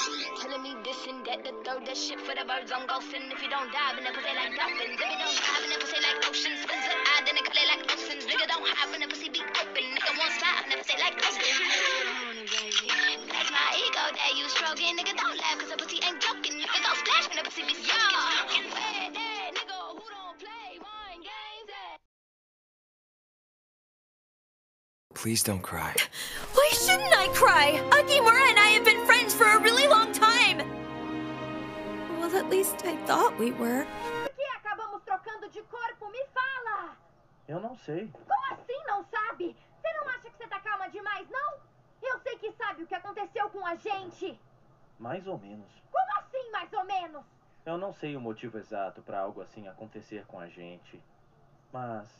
Telling me this and that, the third, that shit for the birds I'm golfing. If you don't dive in the pussy like dolphins, if you don't dive in the pussy like oceans, spins an eye, then it play like oceans. Nigga don't hide when the pussy be open. Nigga won't slide when the pussy like oceans. That's my ego that you stroking. Nigga don't laugh cause the pussy ain't joking. Nigga go splash when the pussy be soaking. Where that nigga who don't play mind games at? Please don't cry. Why shouldn't I cry? Akimura Well, at least I thought we were. Por que acabamos trocando de corpo? Me fala! Eu não sei. Como assim não sabe? Você não acha que você tá calma demais, não? Eu sei que sabe o que aconteceu com a gente. Mais ou menos. Como assim, mais ou menos? Eu não sei o motivo exato pra algo assim acontecer com a gente. Mas